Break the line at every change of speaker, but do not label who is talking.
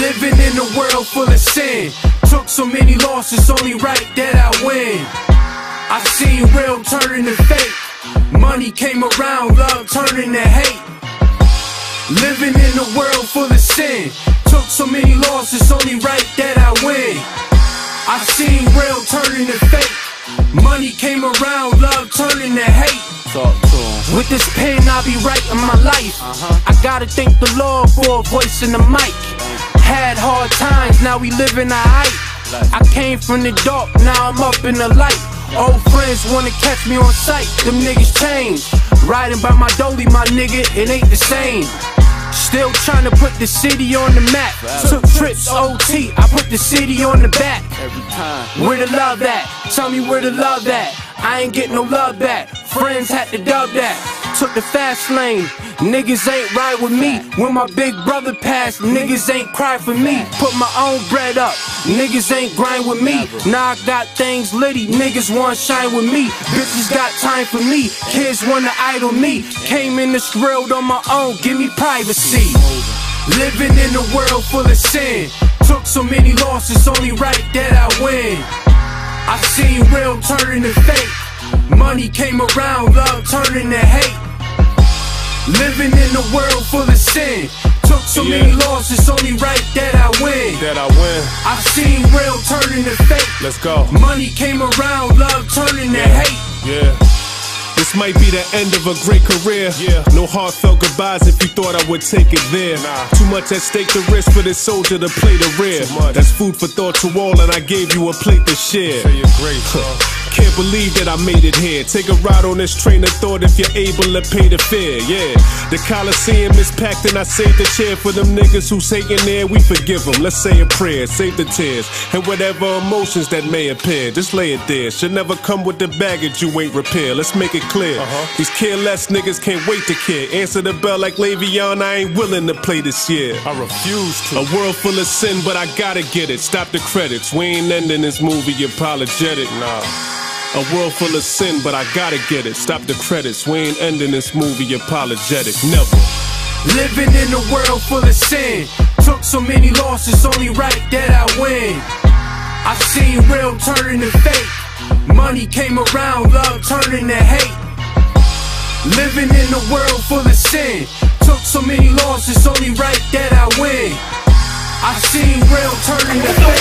Living in a world full of sin. Took so many losses, only right that I win. I seen real turning to fake. Money came around, love turning to hate. Living in a world full of sin. Took so many losses, only right that I win. I seen real turning to fake. Money came around, love turning to hate.
Talk to him.
With this pen, I be writing my life. Uh-huh. I gotta thank the Lord for a voice in the mic. Had hard times, now we living a hype. I came from the dark, now I'm up in the light. Old friends wanna catch me on sight, them niggas change. Riding by my dolly, my nigga, it ain't the same. Still trying to put the city on the map. Took trips OT, I put the city on the back. Where the love at? Tell me where the love at. I ain't get no love back. Friends had to dub that. Took the fast lane. Niggas ain't ride with me. When my big brother passed, niggas ain't cry for me. Put my own bread up. Niggas ain't grind with me. Now I got things litty. Niggas want shine with me. Bitches got time for me. Kids wanna idol me. Came in this world on my own. Give me privacy. Living in a world full of sin. Took so many losses, only right that I win. I seen real turning to fake. Money came around, love turning to hate. Living in a world full of sin. Took so many
Yeah.
losses, only right that I win.
That I win.
I've seen real turning to fake.
Let's go.
Money came around, love turning to hate.
Yeah. This might be the end of a great career.
Yeah.
No heartfelt goodbyes if you thought I would take it there.
Nah.
Too much at stake to risk for this soldier to play the rear. That's food for thought to all, and I gave you a plate to share.
Say you're great, bro.
Can't believe that I made it here. Take a ride on this train of thought if you're able to pay the fare. Yeah, the Coliseum is packed and I saved the chair for them niggas who's hating there. We forgive them. Let's say a prayer, save the tears and whatever emotions that may appear. Just lay it there. Should never come with the baggage you ain't repair. Let's make it clear.
Uh-huh.
These careless niggas can't wait to care. Answer the bell like Le'Veon. I ain't willing to play this year.
I refuse to.
A world full of sin, but I gotta get it. Stop the credits. We ain't ending this movie apologetic.
Nah.
A world full of sin, but I gotta get it. Stop the credits. We ain't ending this movie apologetic. Never.
Living in a world full of sin. Took so many losses, only right that I win. I seen real turning to fake. Money came around, love turning to hate. Living in a world full of sin. Took so many losses, only right that I win. I seen real turning to fake.